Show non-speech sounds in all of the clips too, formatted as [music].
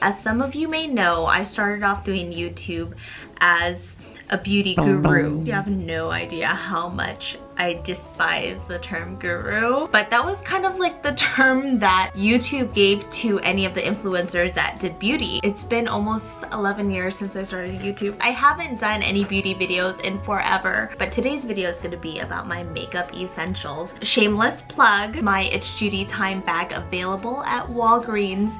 As some of you may know, I started off doing YouTube as a beauty guru. You have no idea how much I despise the term guru, but that was kind of like the term that YouTube gave to any of the influencers that did beauty. It's been almost 11 years since I started YouTube. I haven't done any beauty videos in forever, but today's video is gonna be about my makeup essentials. Shameless plug, my It's Judy Time bag available at Walgreens.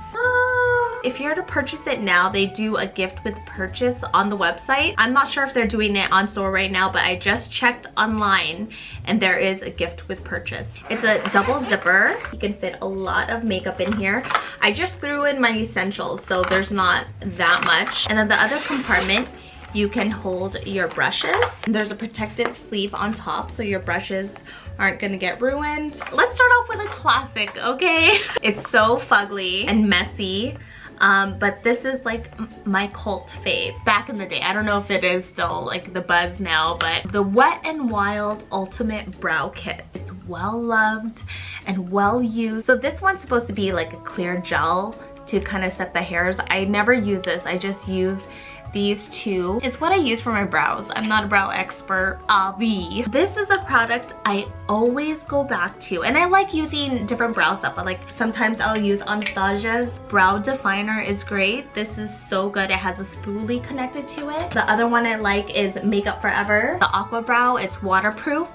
If you're to purchase it now, they do a gift with purchase on the website. I'm not sure if they're doing it on store right now, but I just checked online and there is a gift with purchase. It's a double zipper. You can fit a lot of makeup in here. I just threw in my essentials, so there's not that much. And then the other compartment, you can hold your brushes. There's a protective sleeve on top, so your brushes aren't gonna get ruined. Let's start off with a classic, okay? [laughs] It's so fugly and messy. Um, but this is like my cult fave back in the day. I don't know if it is still like the buzz now, but the Wet n Wild Ultimate Brow Kit. It's well loved and well used. So this one's supposed to be like a clear gel to kind of set the hairs. I never use this. I just use these two is what I use for my brows. I'm not a brow expert, avi. This is a product I always go back to and I like using different brow stuff but like sometimes I'll use Anastasia's brow definer is great. This is so good. It has a spoolie connected to it. The other one I like is Makeup Forever. The Aqua Brow, it's waterproof.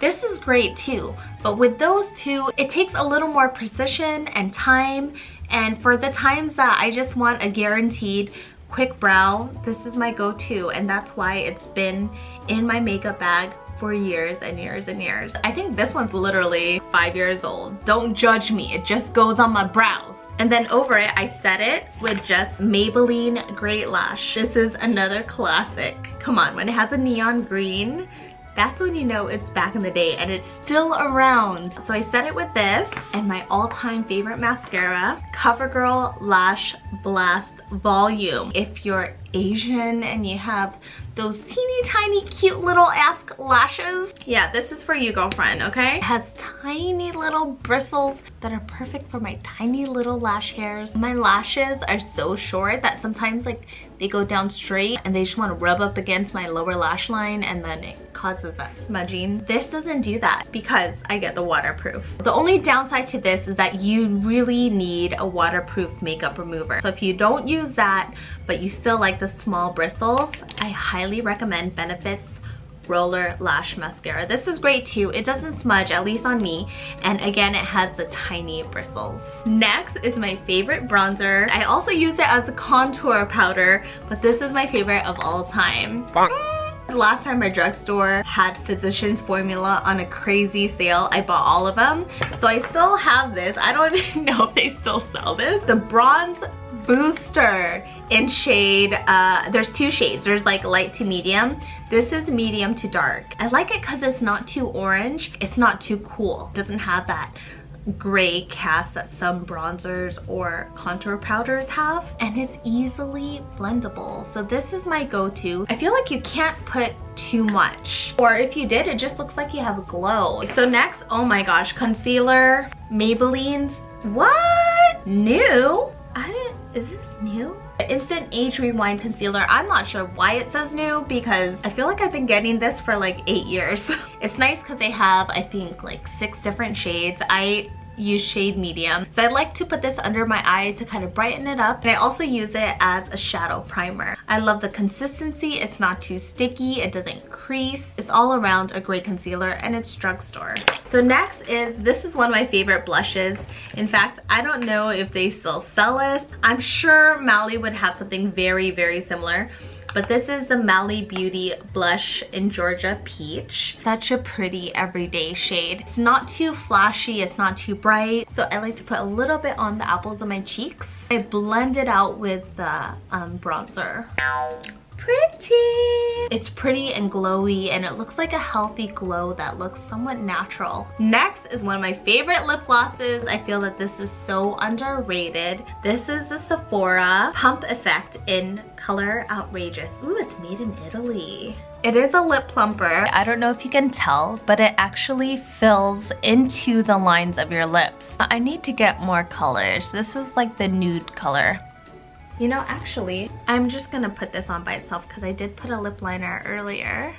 This is great too, but with those two, it takes a little more precision and time and for the times that I just want a guaranteed quick brow, this is my go-to and that's why it's been in my makeup bag for years and years and years. I think this one's literally five years old. Don't judge me, it just goes on my brows. And then over it, I set it with just Maybelline Great Lash. This is another classic. Come on, when it has a neon green, that's when you know it's back in the day and it's still around. So I set it with this and my all-time favorite mascara, CoverGirl Lash Blast Volume. If you're Asian and you have those teeny tiny cute little ask lashes. Yeah, this is for you girlfriend, okay? It has tiny little bristles that are perfect for my tiny little lash hairs. My lashes are so short that sometimes like they go down straight and they just want to rub up against my lower lash line and then it causes that smudging. This doesn't do that because I get the waterproof. The only downside to this is that you really need a waterproof makeup remover. So if you don't use that, but you still like the small bristles, I highly recommend Benefit's roller lash mascara. This is great too. It doesn't smudge, at least on me. And again, it has the tiny bristles. Next is my favorite bronzer. I also use it as a contour powder, but this is my favorite of all time. Last time my drugstore had Physicians Formula on a crazy sale, I bought all of them. So I still have this. I don't [laughs] even know if they still sell this. The Bronze Booster in shade, uh, there's two shades. There's like light to medium. This is medium to dark. I like it because it's not too orange. It's not too cool. Doesn't have that gray cast that some bronzers or contour powders have and it's easily blendable. So this is my go-to. I feel like you can't put too much. Or if you did it just looks like you have a glow. So next oh my gosh concealer maybelline's. What? New? I didn't is this new Instant Age Rewind Concealer. I'm not sure why it says new because I feel like I've been getting this for like eight years. [laughs] it's nice because they have, I think, like six different shades. I use shade medium. So I like to put this under my eyes to kind of brighten it up. And I also use it as a shadow primer. I love the consistency. It's not too sticky. It doesn't crease. All around a great concealer and it's drugstore. So next is, this is one of my favorite blushes. In fact, I don't know if they still sell it. I'm sure Mally would have something very, very similar. But this is the Mally Beauty Blush in Georgia Peach. Such a pretty everyday shade. It's not too flashy, it's not too bright. So I like to put a little bit on the apples of my cheeks. I blend it out with the um, bronzer pretty. It's pretty and glowy and it looks like a healthy glow that looks somewhat natural. Next is one of my favorite lip glosses. I feel that this is so underrated. This is the Sephora Pump Effect in color Outrageous. Ooh, it's made in Italy. It is a lip plumper. I don't know if you can tell, but it actually fills into the lines of your lips. I need to get more colors. This is like the nude color. You know, actually, I'm just gonna put this on by itself because I did put a lip liner earlier.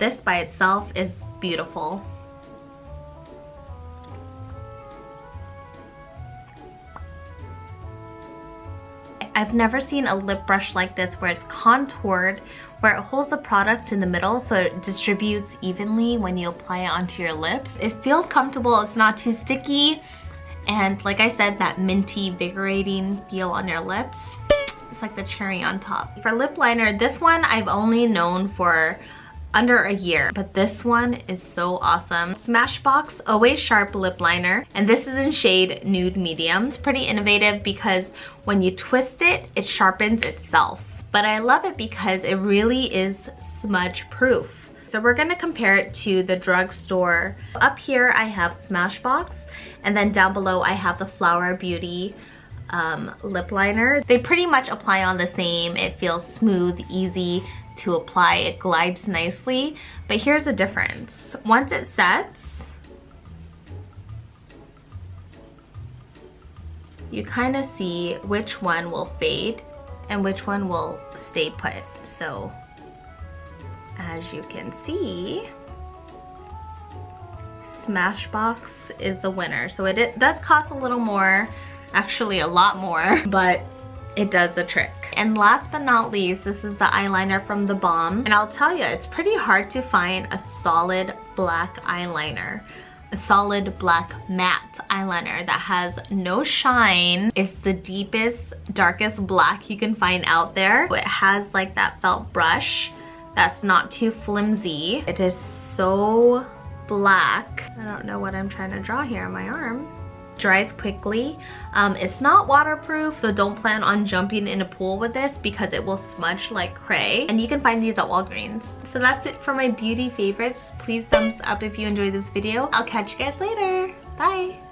This by itself is beautiful. I've never seen a lip brush like this where it's contoured, where it holds a product in the middle so it distributes evenly when you apply it onto your lips. It feels comfortable, it's not too sticky, and like I said, that minty, vigorating feel on your lips. It's like the cherry on top. For lip liner, this one I've only known for under a year, but this one is so awesome. Smashbox Always Sharp Lip Liner, and this is in shade Nude Medium. It's pretty innovative because when you twist it, it sharpens itself. But I love it because it really is smudge proof. So we're gonna compare it to the drugstore. Up here I have Smashbox, and then down below I have the Flower Beauty um, lip liner. They pretty much apply on the same. It feels smooth, easy to apply. It glides nicely, but here's the difference. Once it sets, you kind of see which one will fade and which one will stay put. So as you can see, Smashbox is the winner. So it, it does cost a little more, actually a lot more, [laughs] but it does the trick. And last but not least, this is the eyeliner from The Balm. And I'll tell you, it's pretty hard to find a solid black eyeliner a solid black matte eyeliner that has no shine. It's the deepest, darkest black you can find out there. It has like that felt brush that's not too flimsy. It is so black. I don't know what I'm trying to draw here on my arm dries quickly. Um, it's not waterproof, so don't plan on jumping in a pool with this because it will smudge like cray. And you can find these at Walgreens. So that's it for my beauty favorites. Please thumbs up if you enjoyed this video. I'll catch you guys later. Bye!